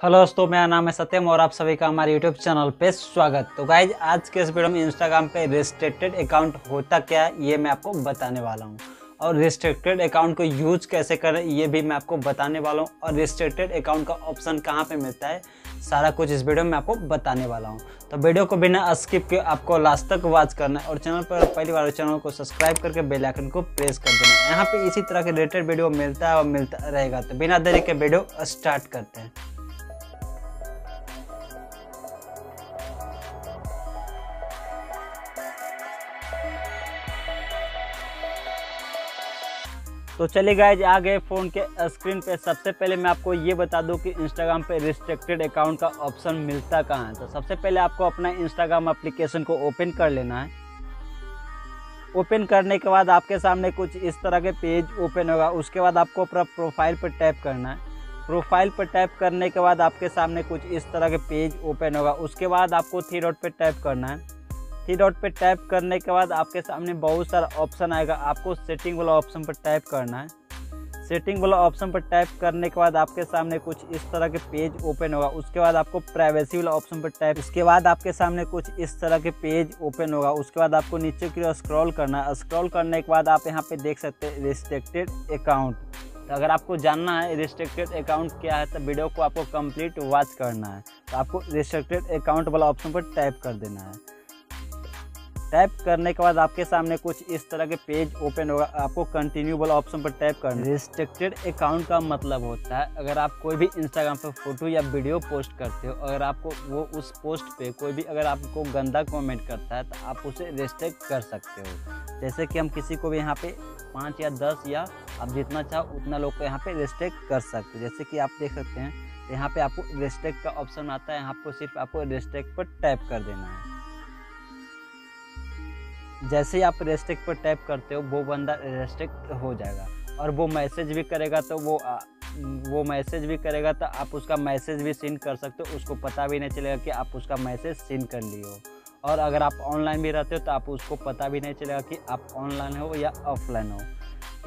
Hello दोस्तों, मेरा नाम है सत्यम और आप सभी का हमारे यूट्यूब चैनल पे स्वागत। तो गाइज़ आज के इस वीडियो में इंस्टाग्राम पे रिस्ट्रिक्टेड अकाउंट होता क्या है, ये मैं आपको बताने वाला हूँ। और रिस्ट्रिक्टेड अकाउंट को यूज़ कैसे करें, ये भी मैं आपको बताने वाला हूँ। और रिस्ट्रिक्टेड अकाउंट का ऑप्शन कहाँ पे मिलता है, सारा कुछ इस वीडियो में आपको बताने वाला हूँ। तो वीडियो को बिना स्किप के आपको लास्ट तक वॉच करना है और चैनल पर पहली बार चैनल को सब्सक्राइब करके बेल आइकन को प्रेस कर देना है। यहाँ पे इसी तरह के रिलेटेड वीडियो मिलता है और मिलता रहेगा। तो बिना देरी के वीडियो स्टार्ट करते हैं। तो चलिए गाइज़ आ गए फ़ोन के स्क्रीन पे। सबसे पहले मैं आपको ये बता दूँ कि इंस्टाग्राम पे रिस्ट्रिक्टेड अकाउंट का ऑप्शन मिलता कहाँ है। तो सबसे पहले आपको अपना इंस्टाग्राम एप्लीकेशन को ओपन कर लेना है। ओपन करने के बाद आपके सामने कुछ इस तरह के पेज ओपन होगा। उसके बाद आपको अपना प्रोफ़ाइल पर टैप करना है। प्रोफ़ाइल पर टैप करने के बाद आपके सामने कुछ इस तरह के पेज ओपन होगा। उसके बाद आपको थ्री डॉट पर टैप करना है। थ्री डॉट पे टैप करने के बाद आपके सामने बहुत सारा ऑप्शन आएगा। आपको सेटिंग वाला ऑप्शन पर टैप करना है। सेटिंग वाला ऑप्शन पर टाइप करने के बाद आपके सामने कुछ इस तरह के पेज ओपन होगा। उसके बाद आपको प्राइवेसी वाला ऑप्शन पर टाइप, इसके बाद आपके सामने कुछ इस तरह के पेज ओपन होगा। उसके बाद आपको नीचे की ओर स्क्रॉल करना है। स्क्रॉल करने के बाद आप यहाँ पे देख सकते हैं रिस्ट्रिक्टेड अकाउंट तो अगर आपको जानना है रिस्ट्रिक्टेड अकाउंट क्या है तो वीडियो को आपको कंप्लीट वॉच करना है। तो आपको रिस्ट्रिक्टेड अकाउंट वाला ऑप्शन पर टाइप कर देना है। टैप करने के बाद आपके सामने कुछ इस तरह के पेज ओपन होगा। आपको कंटिन्यू वाला ऑप्शन पर टैप करना रिस्ट्रिक्टेड अकाउंट का मतलब होता है, अगर आप कोई भी इंस्टाग्राम पर फ़ोटो या वीडियो पोस्ट करते हो, अगर आपको वो उस पोस्ट पे कोई भी, अगर आपको गंदा कमेंट करता है तो आप उसे रिस्ट्रिक्ट कर सकते हो। जैसे कि हम किसी को भी यहाँ पे पाँच या दस या आप जितना चाहो उतना लोग को यहाँ पे रिस्ट्रिक्ट कर सकते हो। जैसे कि आप देख सकते हैं, यहाँ पे आपको रिस्ट्रिक्ट का ऑप्शन आता है, यहाँ पर सिर्फ़ आपको रिस्ट्रिक्ट पर टैप कर देना है। जैसे ही आप रेस्ट्रिक्ट पर टैप करते हो, वो बंदा रेस्ट्रिक्ट हो जाएगा। और वो मैसेज भी करेगा तो वो वो मैसेज भी करेगा तो आप उसका मैसेज भी सेंड कर सकते हो। उसको पता भी नहीं चलेगा कि आप उसका मैसेज सेंड कर लिए हो। और अगर आप ऑनलाइन भी रहते हो तो आप उसको पता भी नहीं चलेगा कि आप ऑनलाइन हो या ऑफलाइन हो।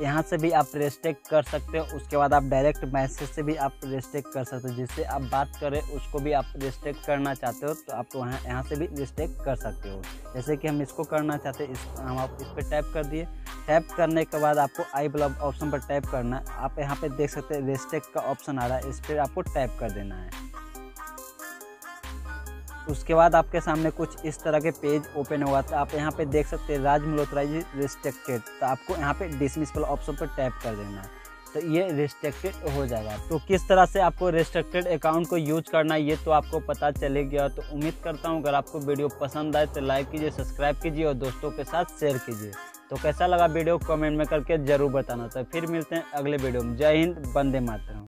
यहाँ से भी आप रेस्ट्रिक्ट कर सकते हो, उसके बाद आप डायरेक्ट मैसेज से भी आप रेस्ट्रिक्ट कर सकते हो, जिससे आप बात करें, उसको भी आप रेस्ट्रिक्ट करना चाहते हो तो आप वहाँ, यहाँ से भी रेस्ट्रिक्ट कर सकते हो। जैसे कि हम इसको करना चाहते हैं, इस, हम आप इस पर टैप कर दिए। टैप करने के बाद आपको आई ब्लॉग ऑप्शन पर टैप करना है। आप यहाँ पर देख सकते हैं रेस्ट्रिक्ट का ऑप्शन आ रहा है, इस पर आपको टैप कर देना है। उसके बाद आपके सामने कुछ इस तरह के पेज ओपन होगा तो आप यहाँ पे देख सकते हैं राज मल्होत्रा जी रिस्ट्रिक्टेड तो आपको यहाँ पे डिसमिस वाला ऑप्शन पर टैप कर देना है। तो ये रिस्ट्रिक्टेड हो जाएगा। तो किस तरह से आपको रिस्ट्रिक्टेड अकाउंट को यूज़ करना है, ये तो आपको पता चले गया तो उम्मीद करता हूँ, अगर आपको वीडियो पसंद आए तो लाइक कीजिए सब्सक्राइब कीजिए और दोस्तों के साथ शेयर कीजिए। तो कैसा लगा वीडियो कमेंट में करके ज़रूर बताना। तो फिर मिलते हैं अगले वीडियो में। जय हिंद, वंदे मातरम।